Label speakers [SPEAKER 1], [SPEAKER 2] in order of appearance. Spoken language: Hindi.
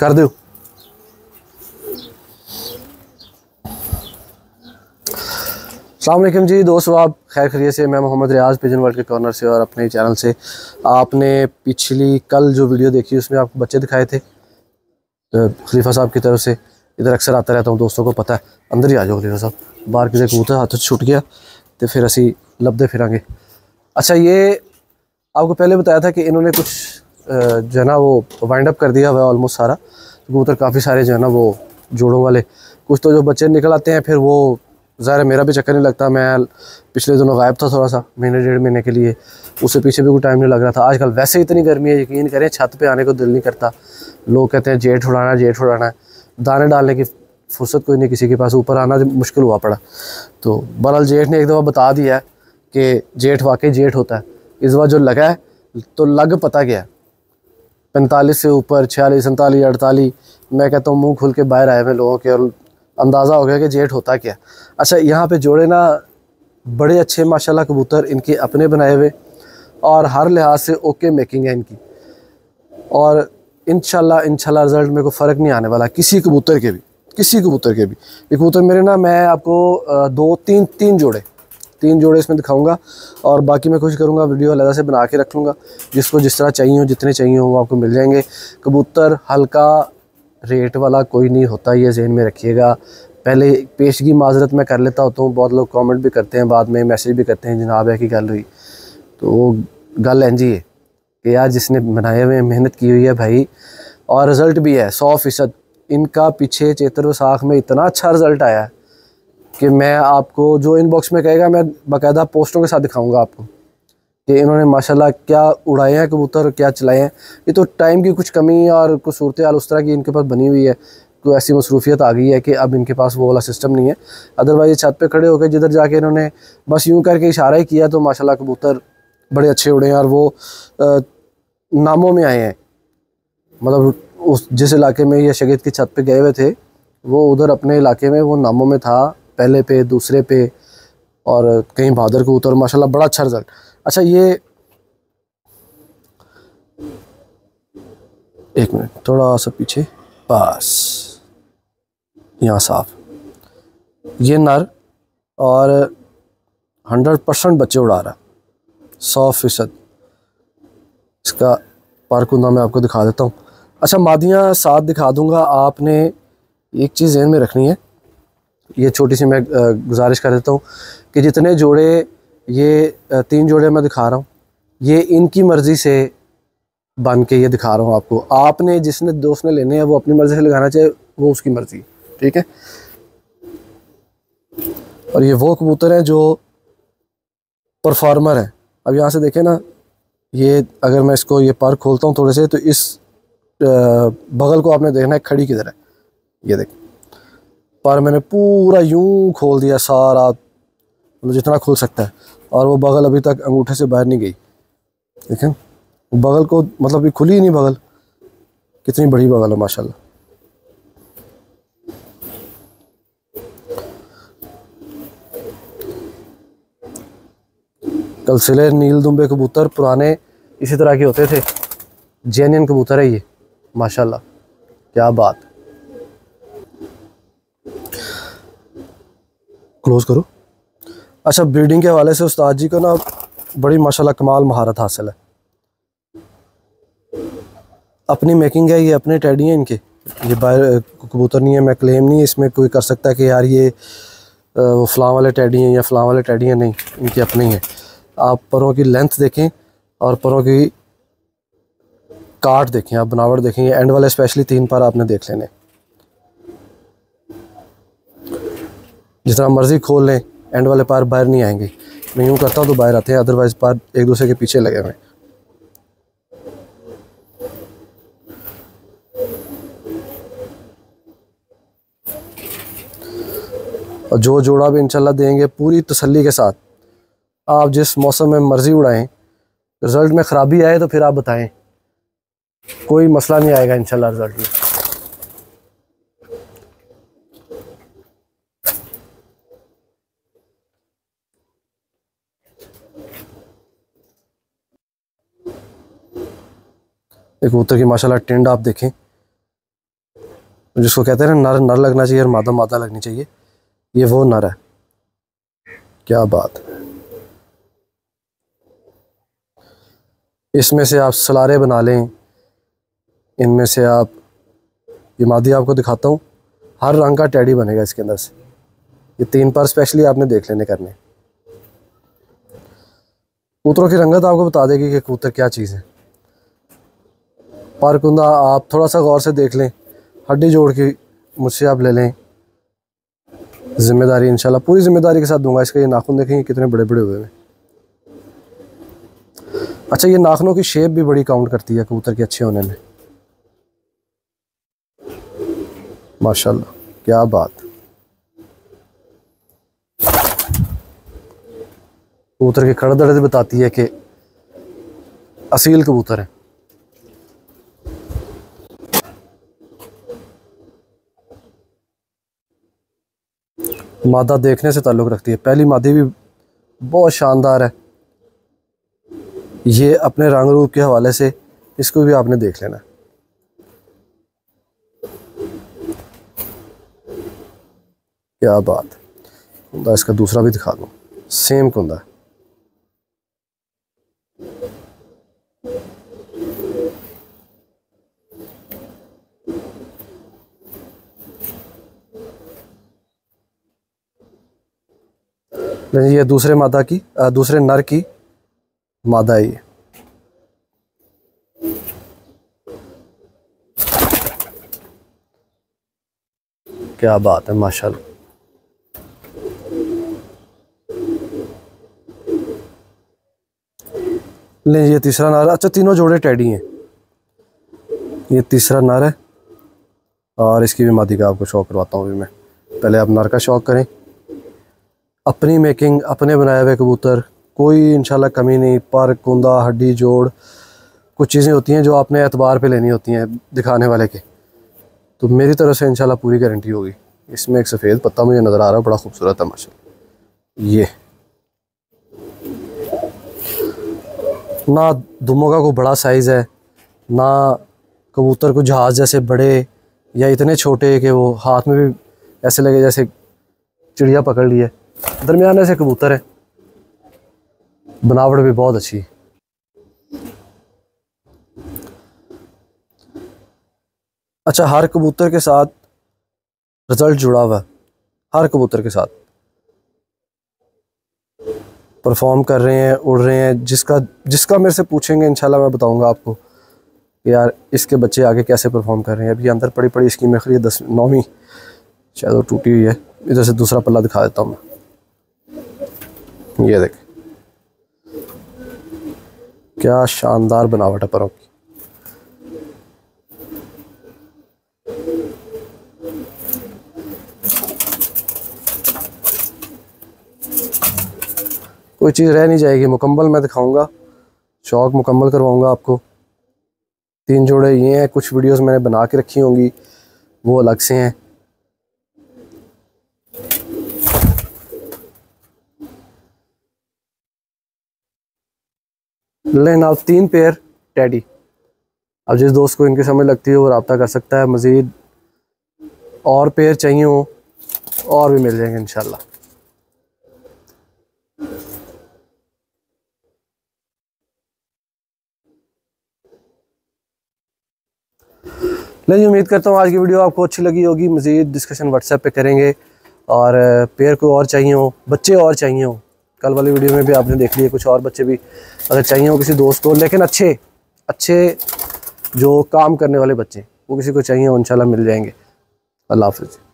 [SPEAKER 1] कर दो। अल्लाम जी, दोस्तों, आप खैर खरीय से, मैं मोहम्मद रियाज पिजन वर्ल्ड के कॉर्नर से और अपने चैनल से। आपने पिछली कल जो वीडियो देखी, उसमें आपको बच्चे दिखाए थे तो खलीफा साहब की तरफ़ से। इधर अक्सर आता रहता हूँ, दोस्तों को पता है। अंदर ही आ जाओ खलीफा साहब। बाहर किसी कबूतर हाथों छूट गया तो फिर असी लभदे फिरेंगे। अच्छा ये आपको पहले बताया था कि इन्होंने कुछ जो है ना, वो वाइंड अप कर दिया हुआ है ऑलमोस्ट सारा। कबूतर काफ़ी सारे जो है ना, वो जोड़ों वाले। कुछ तो जो बच्चे निकल आते हैं, फिर वो, ज़ाहिर मेरा भी चक्कर नहीं लगता। मैं पिछले दिनों गायब था थोड़ा सा, महीने, डेढ़ महीने के लिए। उससे पीछे भी कोई टाइम नहीं लग रहा था। आजकल वैसे इतनी गर्मी है, यकीन करें, छत पे आने को दिल नहीं करता। लोग कहते हैं, जेठ उड़ाना जेठ उड़ाना है। दाने डालने की फुर्सत कोई नहीं किसी के पास। ऊपर आना मुश्किल हुआ पड़ा। तो बहरहाल, जेठ ने एक दफ़ा बता दिया है कि जेठ वाकई जेठ होता है। इस बार जो लगा है तो लग पता गया पैंतालीस से ऊपर, छियालीस, सैंतालीस, अड़तालीस। मैं कहता हूँ, मुँह खुल के बाहर आए हुए लोगों के और अंदाज़ा हो गया कि जेठ होता क्या अच्छा यहाँ पे जोड़े ना, बड़े अच्छे, माशाल्लाह, कबूतर इनके अपने बनाए हुए और हर लिहाज से ओके मेकिंग है इनकी। और इन शाला रिज़ल्ट मेरे को फ़र्क नहीं आने वाला, किसी कबूतर के भी, किसी कबूतर के भी। ये कबूतर मेरे ना, मैं आपको दो, तीन तीन जोड़े। तीन जोड़े इसमें दिखाऊँगा और बाकी मैं कोशिश करूँगा वीडियो अलग से बना के रख लूँगा जिसको जिस तरह चाहिए हो, जितने चाहिए हो, वो आपको मिल जाएँगे। कबूतर हल्का रेट वाला कोई नहीं होता, ये जहन में रखिएगा। पहले पेशगी माजरत मैं कर लेता होता हूँ, बहुत लोग कॉमेंट भी करते हैं, बाद में मैसेज भी करते हैं, जनाब है कि गल हुई तो वो गल एन जी है कि यार, जिसने बनाए हुए मेहनत की हुई है भाई, और रिज़ल्ट भी है, सौ फ़ीसद। इनका पीछे चेतर साख में इतना अच्छा रिज़ल्ट आया है। कि मैं आपको जो इनबॉक्स में कहेगा, मैं बाकायदा पोस्टों के साथ दिखाऊँगा आपको कि इन्होंने माशाल्लाह क्या उड़ाए हैं, कबूतर क्या चलाए हैं। ये तो टाइम की कुछ कमी और कुछ सूरत हाल उस तरह की इनके पास बनी हुई है। तो ऐसी मसरूफियत आ गई है कि अब इनके पास वो वाला सिस्टम नहीं है। अदरवाइज़ छत पर खड़े होकर जिधर जाके इन्होंने बस यूँ करके इशारा ही किया तो माशाल्लाह कबूतर बड़े अच्छे उड़े हैं और वो नामों में आए हैं। मतलब उस, जिस इलाके में ये शगीद की छत पे गए हुए थे, वो उधर अपने इलाके में वो नामों में था। पहले पे, दूसरे पे और कहीं भादर को उतर माशाल्लाह बड़ा अच्छा रिज़ल्ट अच्छा ये एक मिनट, थोड़ा सा पीछे, बस, यहाँ साफ़। ये नर और हंड्रेड परसेंट बच्चे उड़ा रहा, सौ फ़ीसद। इसका पारकुंदा मैं आपको दिखा देता हूँ। अच्छा मादियाँ साथ दिखा दूँगा, आपने एक चीज़ जहन में रखनी है ये छोटी सी मैं गुजारिश कर देता हूँ कि जितने जोड़े ये तीन जोड़े मैं दिखा रहा हूँ, ये इनकी मर्ज़ी से बन के ये दिखा रहा हूँ आपको। आपने जिसने, दोस्त ने लेने हैं, वो अपनी मर्ज़ी से लगाना चाहे, वो उसकी मर्ज़ी, ठीक है? और ये वो कबूतर हैं जो परफॉर्मर हैं। अब यहाँ से देखें ना, ये अगर मैं इसको, ये पार खोलता हूँ थोड़े से तो इस बगल को आपने देखना है, खड़ी किधर है ये देखें। पर मैंने पूरा यूँ खोल दिया सारा मतलब जितना खुल सकता है। और वो बगल अभी तक अंगूठे से बाहर नहीं गई। ठीक है बगल को मतलब ये खुली ही नहीं बगल। कितनी बड़ी बगल है, माशाल्लाह। कल सिले नील दुम्बे कबूतर पुराने इसी तरह के होते थे। जेन्यन कबूतर है ये, माशाल्लाह। क्या बात। क्लोज़ करो। अच्छा ब्रीडिंग के हवाले से उस्ताद जी को ना बड़ी माशाल्लाह कमाल महारत हासिल है। अपनी मेकिंग है ये, अपने टैडी हैं इनके। ये बाहर कबूतर नहीं है, मैं क्लेम नहीं, इसमें कोई कर सकता कि यार ये वो फ्लाँ वाले टैडी हैं या फ्लाँ वाले टैडी हैं, नहीं, इनके अपने ही। हैं आप परों की लेंथ देखें और परों की काट देखें, आप बनावट देखें एंड वाले स्पेशली तीन पर आपने देख लेने। जितना मर्ज़ी खोल लें एंड वाले पार बाहर नहीं आएँगे। मैं यूँ करता हूँ तो बाहर आते हैं अदरवाइज़ पार एक दूसरे के पीछे लगे हुए और जो जोड़ा भी इंशाल्लाह देंगे पूरी तसल्ली के साथ। आप जिस मौसम में मर्ज़ी उड़ाएँ रिज़ल्ट में ख़राबी आए तो फिर आप बताएँ। कोई मसला नहीं आएगा इंशाल्लाह रिज़ल्ट में। एक कबूतर की, माशाल्लाह, टेंड आप देखें। जिसको कहते हैं नर नर लगना चाहिए और मादा मादा लगनी चाहिए। ये वो नर है। क्या बात इसमें से आप सलारे बना लें। इनमें से आप, ये मादी आपको दिखाता हूँ। हर रंग का टैडी बनेगा इसके अंदर से। ये तीन पर स्पेशली आपने देख लेने करने। कबूतरों की रंगत आपको बता देगी कि कबूतर क्या चीज़ है। पर कुंदा आप थोड़ा सा गौर से देख लें। हड्डी जोड़ के मुझसे आप ले लें। ज़िम्मेदारी इंशाल्लाह, पूरी ज़िम्मेदारी के साथ दूँगा इसका। ये नाखून देखेंगे कितने बड़े बड़े हुए। हैं अच्छा ये नाखनों की शेप भी बड़ी काउंट करती है कबूतर के अच्छे होने में। माशाल्लाह, क्या बात। कबूतर की खड़दड़ बताती है कि असील कबूतर है। मादा देखने से ताल्लुक़ रखती है। पहली मादी भी बहुत शानदार है। ये अपने रंग रूप के हवाले से इसको भी आपने देख लेना। क्या बात। कुंदा इसका दूसरा भी दिखा दूँ। सेम कुंदा। ये दूसरे मादा की दूसरे नर की मादा है ये। क्या बात है, माशाल्लाह। ले, ये तीसरा नार अच्छा तीनों जोड़े टैडी हैं। ये तीसरा नार है, और इसकी भी मादी का आपको शौक करवाता हूँ अभी मैं। पहले आप नर का शौक करें। अपनी मेकिंग अपने बनाए हुए कबूतर, कोई इंशाल्लाह कमी नहीं पर कुंदा, हड्डी, जोड़, कुछ चीज़ें होती हैं जो आपने एतबार पे लेनी होती हैं दिखाने वाले के। तो मेरी तरफ़ से इंशाल्लाह पूरी गारंटी होगी। इसमें एक सफ़ेद पत्ता मुझे नज़र आ रहा है, बड़ा खूबसूरत है माशा ये। ना दुमों का कोई बड़ा साइज़ है, ना कबूतर को जहाज़ जैसे बड़े या इतने छोटे कि वो हाथ में भी ऐसे लगे जैसे चिड़िया पकड़ ली है। दरमियान ऐसे कबूतर है। बनावट भी बहुत अच्छी। है अच्छा हर कबूतर के साथ रिज़ल्ट जुड़ा हुआ। हर कबूतर के साथ। परफॉर्म कर रहे हैं, उड़ रहे हैं, जिसका जिसका मेरे से पूछेंगे, इंशाल्लाह मैं बताऊँगा आपको कि यार, इसके बच्चे आगे कैसे परफॉर्म कर रहे हैं। अभी अंदर पड़ी पड़ी इसकी मेखरी दस, नौवीं शायद वो टूटी हुई है। इधर से दूसरा पल्ला दिखा देता हूँ मैं। ये देख। क्या शानदार बनावट है परों की। कोई चीज़ रह नहीं जाएगी। मुकम्मल मैं दिखाऊँगा। शौक मुकम्मल करवाऊँगा आपको। तीन जोड़े ये हैं, कुछ वीडियोस मैंने बना के रखी होंगी। वो अलग से हैं। लेकिन आप तीन पेयर टैडी अब जिस दोस्त को इनकी समझ लगती है, वो रबता कर सकता है, मज़ीद और पेयर चाहिए हो, और भी मिल जाएँगे इनशाला नहीं, उम्मीद करता हूँ आज की वीडियो आपको अच्छी लगी होगी, मज़ीद डिस्कशन व्हाट्सएप पे करेंगे, और पेयर को और चाहिए हो, बच्चे और चाहिए हो। कल वाली वीडियो में भी आपने देख लिया, कुछ और बच्चे भी अगर चाहिए हो किसी दोस्त को, लेकिन अच्छे अच्छे जो काम करने वाले बच्चे, वो किसी को चाहिए इंशाल्लाह मिल जाएँगे। अल्लाह हाफिज़।